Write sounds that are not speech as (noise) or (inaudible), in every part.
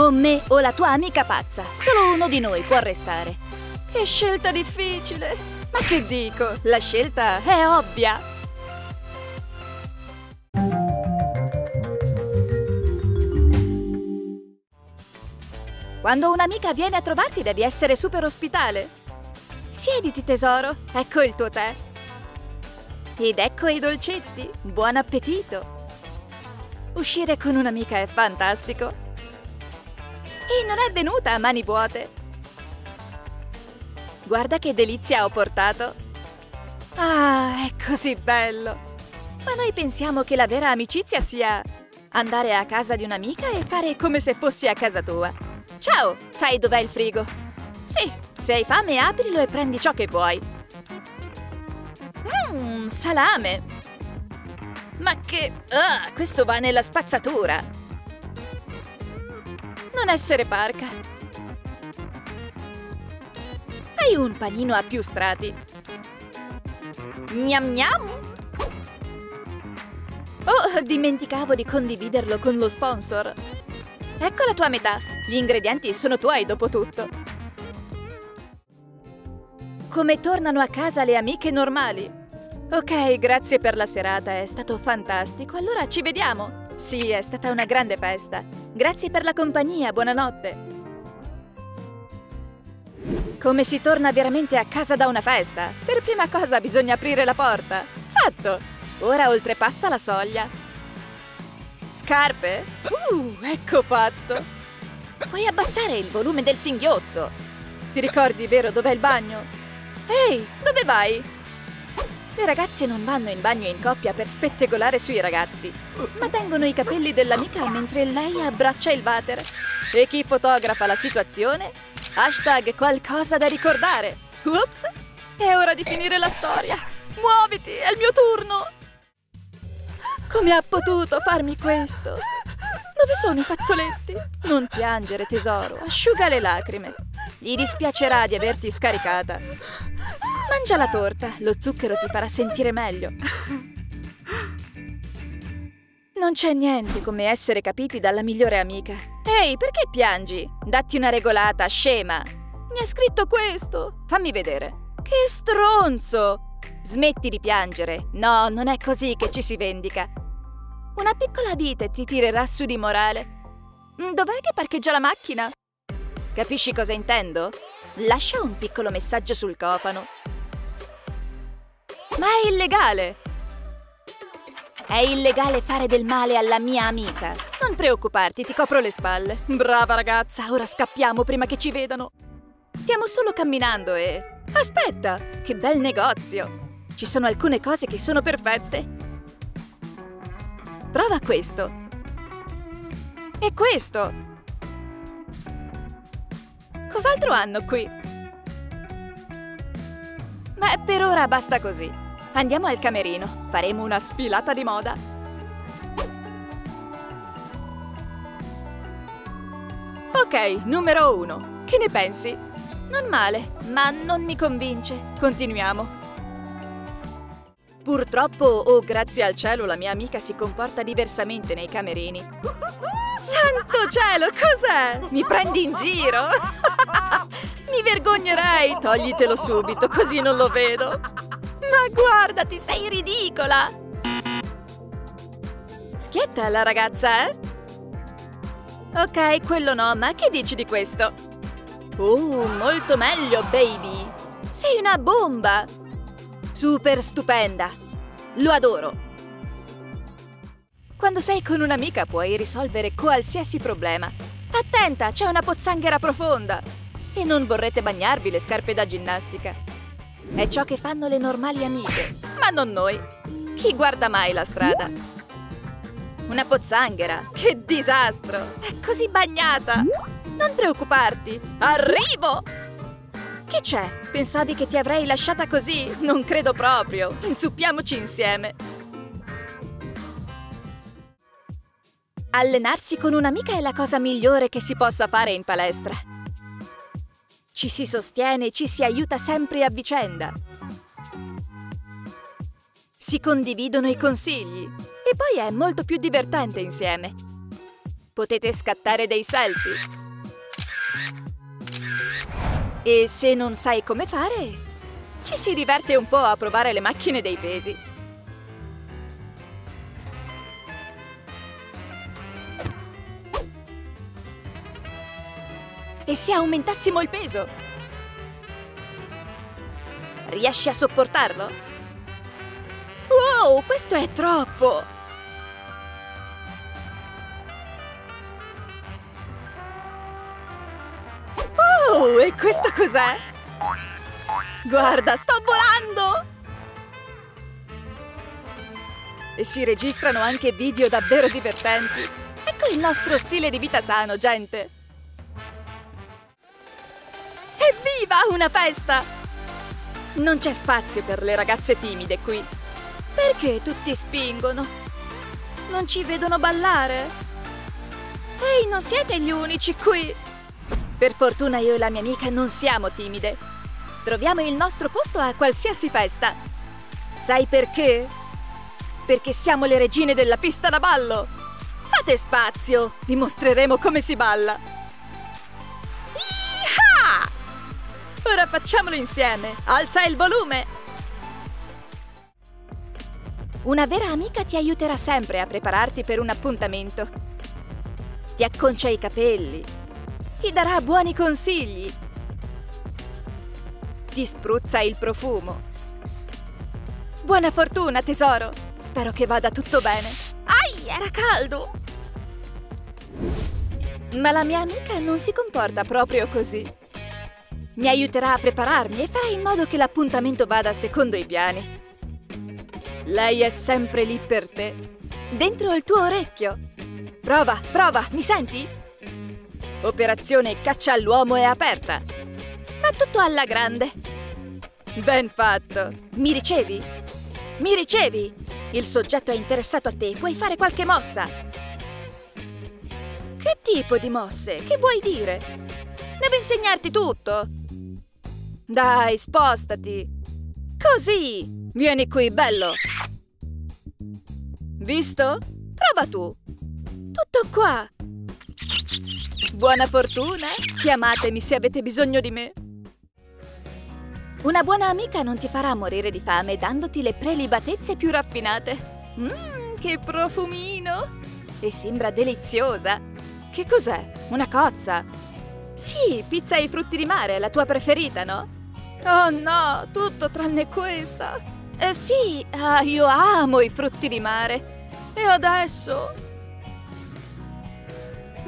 O me o la tua amica pazza. Solo uno di noi può restare. Che scelta difficile! Ma che dico? La scelta è ovvia! Quando un'amica viene a trovarti devi essere super ospitale. Siediti tesoro, ecco il tuo tè. Ed ecco i dolcetti, buon appetito. Uscire con un'amica è fantastico. E non è venuta a mani vuote. Guarda che delizia ho portato. Ah, è così bello. Ma noi pensiamo che la vera amicizia sia andare a casa di un'amica e fare come se fossi a casa tua. Ciao, sai dov'è il frigo? Sì, se hai fame aprilo e prendi ciò che vuoi. Mmm, salame. Ma che... Ah, questo va nella spazzatura. Non essere parca. Hai un panino a più strati. Gnam gnam. Oh, dimenticavo di condividerlo con lo sponsor. Ecco la tua metà. Gli ingredienti sono tuoi dopo tutto. Come tornano a casa le amiche normali. Ok, grazie per la serata, è stato fantastico. Allora ci vediamo. Sì, è stata una grande festa. Grazie per la compagnia, buonanotte. Come si torna veramente a casa da una festa? Per prima cosa bisogna aprire la porta. Fatto! Ora oltrepassa la soglia. Scarpe? Uh, ecco fatto! Puoi abbassare il volume del singhiozzo. Ti ricordi, vero, dov'è il bagno? Ehi, dove vai? Le ragazze non vanno in bagno in coppia per spettegolare sui ragazzi, ma tengono i capelli dell'amica mentre lei abbraccia il water. E chi fotografa la situazione? Hashtag qualcosa da ricordare. Ups! È ora di finire la storia. Muoviti, è il mio turno! Come ha potuto farmi questo? Dove sono i fazzoletti? Non piangere, tesoro, asciuga le lacrime. Gli dispiacerà di averti scaricata. Mangia la torta, lo zucchero ti farà sentire meglio. Non c'è niente come essere capiti dalla migliore amica. Ehi, perché piangi? Datti una regolata, scema! Mi ha scritto questo! Fammi vedere. Che stronzo! Smetti di piangere. No, non è così che ci si vendica. Una piccola vite ti tirerà su di morale. Dov'è che parcheggia la macchina? Capisci cosa intendo? Lascia un piccolo messaggio sul cofano. Ma è illegale! È illegale fare del male alla mia amica. Non preoccuparti, ti copro le spalle. Brava ragazza, ora scappiamo prima che ci vedano. Stiamo solo camminando e... Aspetta, che bel negozio! Ci sono alcune cose che sono perfette. Prova questo. E questo. Cos'altro hanno qui? Ma per ora basta così. Andiamo al camerino. Faremo una sfilata di moda. Ok, numero uno. Che ne pensi? Non male, ma non mi convince. Continuiamo. Purtroppo, o oh, grazie al cielo, la mia amica si comporta diversamente nei camerini. Santo cielo, cos'è? Mi prendi in giro? (laughs) Mi vergognerei! Toglitelo subito, così non lo vedo. Ma guardati, sei ridicola! Schietta la ragazza, eh? Ok, quello no, ma che dici di questo? Oh, molto meglio, baby! Sei una bomba! Super stupenda! Lo adoro! Quando sei con un'amica puoi risolvere qualsiasi problema. Attenta, c'è una pozzanghera profonda! E non vorrete bagnarvi le scarpe da ginnastica. È ciò che fanno le normali amiche, ma non noi. Chi guarda mai la strada? Una pozzanghera! Che disastro! È così bagnata! Non preoccuparti! Arrivo! Che c'è? Pensavi che ti avrei lasciata così? Non credo proprio. Inzuppiamoci insieme. Allenarsi con un'amica è la cosa migliore che si possa fare in palestra. Ci si sostiene e ci si aiuta sempre a vicenda. Si condividono i consigli e poi è molto più divertente insieme. potete scattare dei selfie. E se non sai come fare, ci si diverte un po' a provare le macchine dei pesi. E se aumentassimo il peso? Riesci a sopportarlo? Wow, questo è troppo! Oh, e questo cos'è? Guarda, sto volando! E si registrano anche video davvero divertenti. Ecco il nostro stile di vita sano, gente! Evviva, una festa! Non c'è spazio per le ragazze timide qui. Perché tutti spingono? Non ci vedono ballare? Ehi, non siete gli unici qui! Per fortuna io e la mia amica non siamo timide. Troviamo il nostro posto a qualsiasi festa. Sai perché? Perché siamo le regine della pista da ballo. Fate spazio, vi mostreremo come si balla. Ora facciamolo insieme. Alza il volume. Una vera amica ti aiuterà sempre a prepararti per un appuntamento. Ti acconcia i capelli, ti darà buoni consigli. Ti spruzza il profumo. Buona fortuna, tesoro! Spero che vada tutto bene. Ai, era caldo! Ma la mia amica non si comporta proprio così. Mi aiuterà a prepararmi e farà in modo che l'appuntamento vada secondo i piani. Lei è sempre lì per te, dentro il tuo orecchio. Prova, prova, mi senti? Operazione caccia all'uomo è aperta. Ma tutto alla grande. Ben fatto. Mi ricevi? Mi ricevi? Il soggetto è interessato a te, puoi fare qualche mossa. Che tipo di mosse? Che vuoi dire? Devo insegnarti tutto. Dai, spostati. Così. Vieni qui, bello. Visto? Prova tu. Tutto qua. Buona fortuna! Chiamatemi se avete bisogno di me! Una buona amica non ti farà morire di fame dandoti le prelibatezze più raffinate. Mmm, che profumino! E sembra deliziosa! Che cos'è? Una cozza? Sì, pizza ai frutti di mare, la tua preferita, no? Oh no, tutto tranne questa! Eh sì, ah, io amo i frutti di mare! E adesso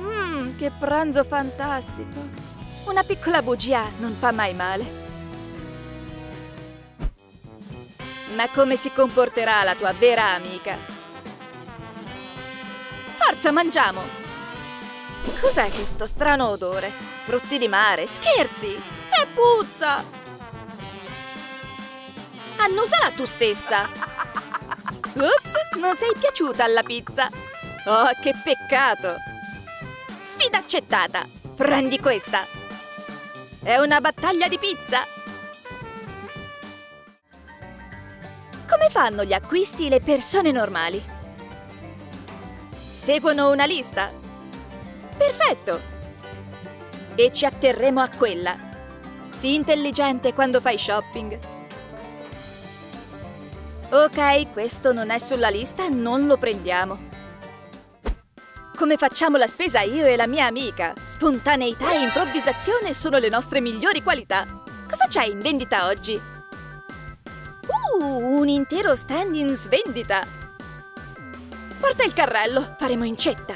Mmm, che pranzo fantastico! Una piccola bugia non fa mai male. Ma come si comporterà la tua vera amica? Forza, mangiamo! Cos'è questo strano odore? Frutti di mare? Scherzi! Che puzza! Annusala tu stessa! Ups, non sei piaciuta alla pizza! Oh, che peccato! Sfida accettata! Prendi questa! È una battaglia di pizza! Come fanno gli acquisti le persone normali? Seguono una lista? Perfetto! E ci atterremo a quella. Sii intelligente quando fai shopping. Ok, questo non è sulla lista, non lo prendiamo. Come facciamo la spesa io e la mia amica? Spontaneità e improvvisazione sono le nostre migliori qualità. Cosa c'è in vendita oggi? Uh, un intero stand in svendita! Porta il carrello, faremo incetta.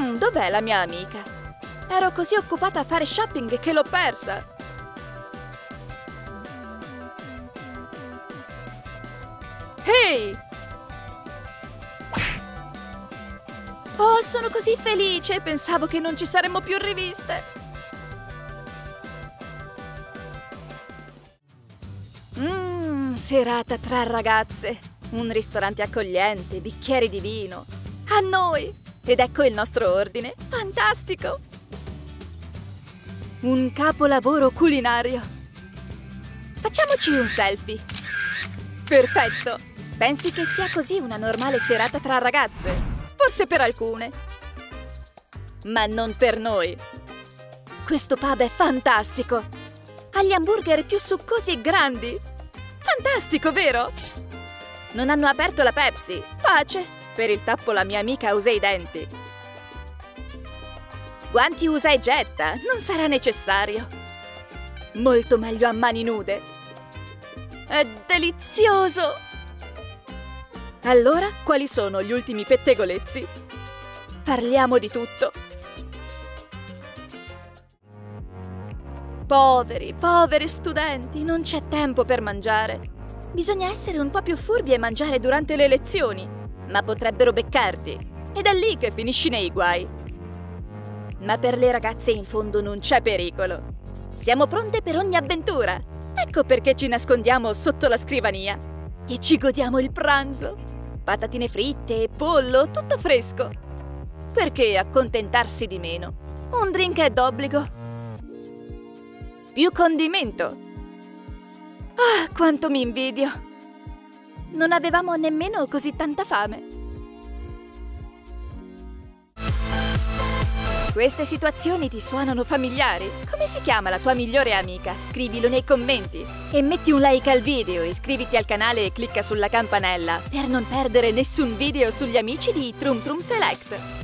Mm, dov'è la mia amica? Ero così occupata a fare shopping che l'ho persa. Hey! Oh, sono così felice! Pensavo che non ci saremmo più riviste! Mmm, serata tra ragazze! Un ristorante accogliente, bicchieri di vino. A noi! Ed ecco il nostro ordine. Fantastico! Un capolavoro culinario. Facciamoci un selfie. Perfetto! Pensi che sia così una normale serata tra ragazze? Forse per alcune. Ma non per noi. Questo pub è fantastico. Ha gli hamburger più succosi e grandi. Fantastico, vero? Non hanno aperto la Pepsi. Pace. Per il tappo la mia amica usa i denti. Guanti usa e getta. Non sarà necessario. Molto meglio a mani nude. È delizioso! Allora, quali sono gli ultimi pettegolezzi? Parliamo di tutto. Poveri, poveri studenti, non c'è tempo per mangiare. Bisogna essere un po' più furbi e mangiare durante le lezioni, ma potrebbero beccarti. Ed è lì che finisci nei guai. Ma per le ragazze in fondo non c'è pericolo. Siamo pronte per ogni avventura. Ecco perché ci nascondiamo sotto la scrivania. E ci godiamo il pranzo. Patatine fritte, pollo, tutto fresco. Perché accontentarsi di meno? Un drink è d'obbligo più condimento. Ah, quanto mi invidio! Non avevamo nemmeno così tanta fame. Queste situazioni ti suonano familiari? Come si chiama la tua migliore amica? Scrivilo nei commenti. E metti un like al video, iscriviti al canale e clicca sulla campanella per non perdere nessun video sugli amici di Trum Trum Select.